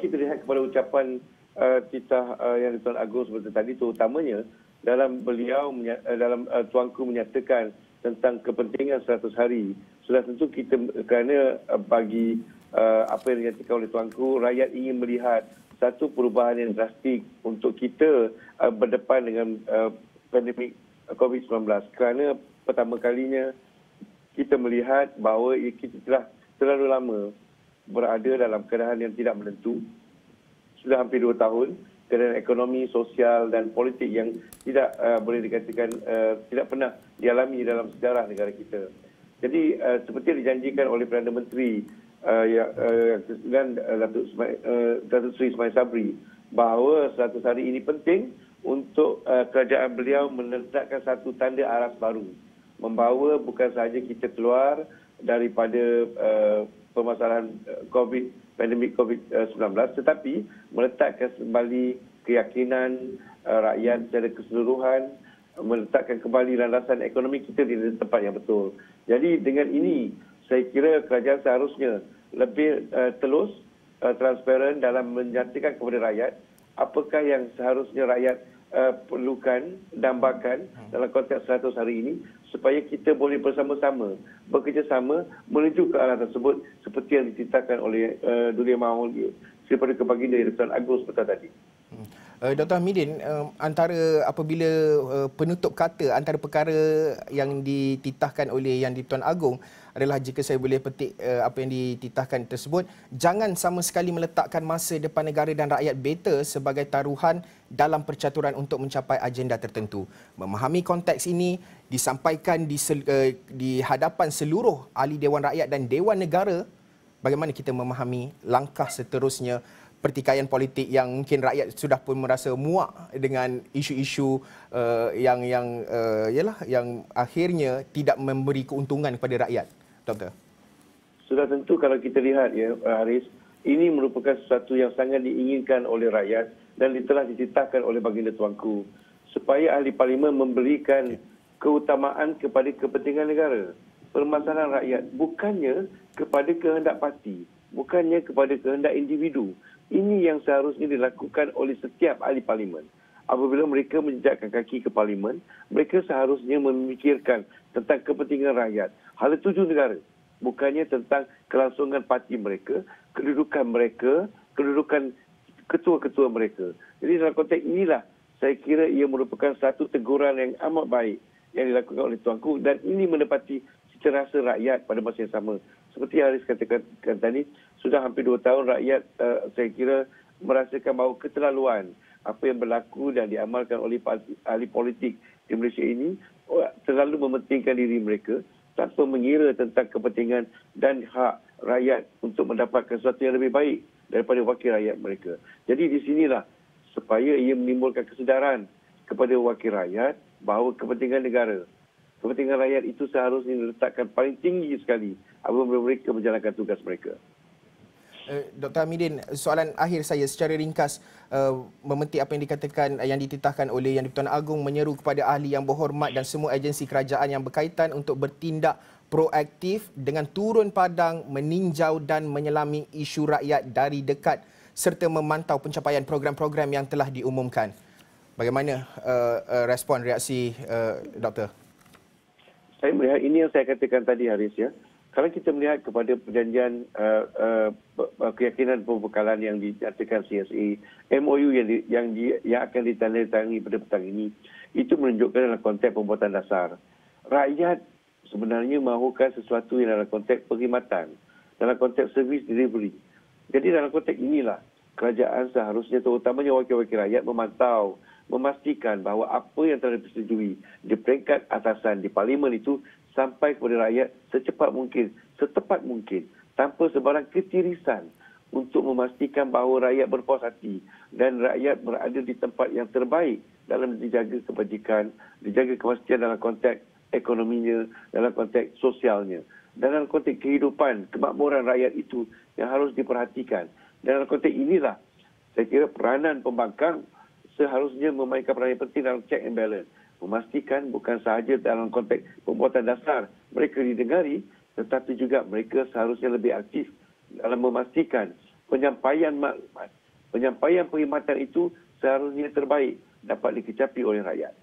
kita lihat kepada ucapan uh, titah uh, yang Tuan Agong seperti tadi, terutamanya dalam beliau uh, dalam uh, tuanku menyatakan tentang kepentingan 100 hari, sudah tentu kita kerana uh, bagi uh, apa yang dinyatakan oleh tuanku, rakyat ingin melihat satu perubahan yang drastik untuk kita uh, berdepan dengan uh, pandemik COVID-19 kerana pertama kalinya kita melihat bahawa kita telah terlalu lama berada dalam keadaan yang tidak menentu. Sudah hampir dua tahun, keadaan ekonomi, sosial dan politik yang tidak uh, boleh dikatakan uh, tidak pernah dialami dalam sejarah negara kita. Jadi uh, seperti dijanjikan oleh Perdana Menteri uh, ya, uh, dan uh, Datuk, uh, Datuk Seri Ismail Sabri bahawa satu hari ini penting untuk uh, kerajaan beliau menetapkan satu tanda aras baru membawa bukan sahaja kita keluar daripada uh, permasalahan uh, COVID, pandemik COVID-19 tetapi meletakkan kembali keyakinan uh, rakyat secara keseluruhan meletakkan kembali landasan ekonomi kita di tempat yang betul. Jadi dengan ini saya kira kerajaan seharusnya lebih uh, telus uh, transparan dalam menyatakan kepada rakyat apakah yang seharusnya rakyat uh, perlukan dambakan hmm. dalam konteks 100 hari ini supaya kita boleh bersama-sama bekerjasama menuju ke arah tersebut seperti yang dititahkan oleh uh, Dunia Mahal daripada kebaginda yang Tuan Agus seperti tadi. Uh, Dr. Hamidin, uh, antara apabila uh, penutup kata antara perkara yang dititahkan oleh Yang di-Tuan Agong adalah jika saya boleh petik uh, apa yang dititahkan tersebut, jangan sama sekali meletakkan masa depan negara dan rakyat beta sebagai taruhan dalam percaturan untuk mencapai agenda tertentu. Memahami konteks ini disampaikan di, uh, di hadapan seluruh ahli Dewan Rakyat dan Dewan Negara bagaimana kita memahami langkah seterusnya pertikaian politik yang mungkin rakyat sudah pun merasa muak dengan isu-isu uh, yang yang uh, yalah yang akhirnya tidak memberi keuntungan kepada rakyat. Doktor? Sudah tentu kalau kita lihat ya Haris ini merupakan sesuatu yang sangat diinginkan oleh rakyat dan telah dititahkan oleh baginda tuanku supaya ahli parlimen memberikan keutamaan kepada kepentingan negara. Permasalahan rakyat bukannya kepada kehendak parti bukannya kepada kehendak individu ini yang seharusnya dilakukan oleh setiap ahli parlimen. Apabila mereka menjejakkan kaki ke parlimen, mereka seharusnya memikirkan tentang kepentingan rakyat. Hal tujuh negara. Bukannya tentang kelangsungan parti mereka, kedudukan mereka, kedudukan ketua-ketua mereka. Jadi dalam konteks inilah saya kira ia merupakan satu teguran yang amat baik yang dilakukan oleh tuanku dan ini menepati cita rasa rakyat pada masa yang sama. Seperti Haris katakan tadi, sudah hampir dua tahun rakyat uh, saya kira merasakan bahawa keterlaluan apa yang berlaku dan diamalkan oleh ahli politik di Malaysia ini oh, terlalu mementingkan diri mereka tanpa mengira tentang kepentingan dan hak rakyat untuk mendapatkan sesuatu yang lebih baik daripada wakil rakyat mereka. Jadi di sinilah supaya ia menimbulkan kesedaran kepada wakil rakyat bahawa kepentingan negara, kepentingan rakyat itu seharusnya diletakkan paling tinggi sekali apabila mereka menjalankan tugas mereka. Eh, Dr. Hamidin, soalan akhir saya secara ringkas uh, memetik apa yang dikatakan yang dititahkan oleh Yang di-Pertuan Agong menyeru kepada ahli yang berhormat dan semua agensi kerajaan yang berkaitan untuk bertindak proaktif dengan turun padang meninjau dan menyelami isu rakyat dari dekat serta memantau pencapaian program-program yang telah diumumkan. Bagaimana uh, uh, respon reaksi uh, doktor? Saya melihat ini yang saya katakan tadi Haris ya kalau kita melihat kepada perjanjian uh, uh, keyakinan pembekalan yang dinyatakan CSA, MOU yang di, yang, di, yang akan ditandatangani pada petang ini, itu menunjukkan dalam konteks pembuatan dasar. Rakyat sebenarnya mahukan sesuatu yang dalam konteks perkhidmatan, dalam konteks servis delivery. Jadi dalam konteks inilah kerajaan seharusnya terutamanya wakil-wakil rakyat memantau, memastikan bahawa apa yang telah disetujui di peringkat atasan di parlimen itu sampai kepada rakyat secepat mungkin, setepat mungkin, tanpa sebarang ketirisan untuk memastikan bahawa rakyat berpuas hati dan rakyat berada di tempat yang terbaik dalam dijaga kebajikan, dijaga kepastian dalam konteks ekonominya, dalam konteks sosialnya. Dalam konteks kehidupan, kemakmuran rakyat itu yang harus diperhatikan. Dalam konteks inilah, saya kira peranan pembangkang seharusnya memainkan peranan yang penting dalam check and balance memastikan bukan sahaja dalam konteks pembuatan dasar mereka didengari tetapi juga mereka seharusnya lebih aktif dalam memastikan penyampaian maklumat, penyampaian perkhidmatan itu seharusnya terbaik dapat dikecapi oleh rakyat.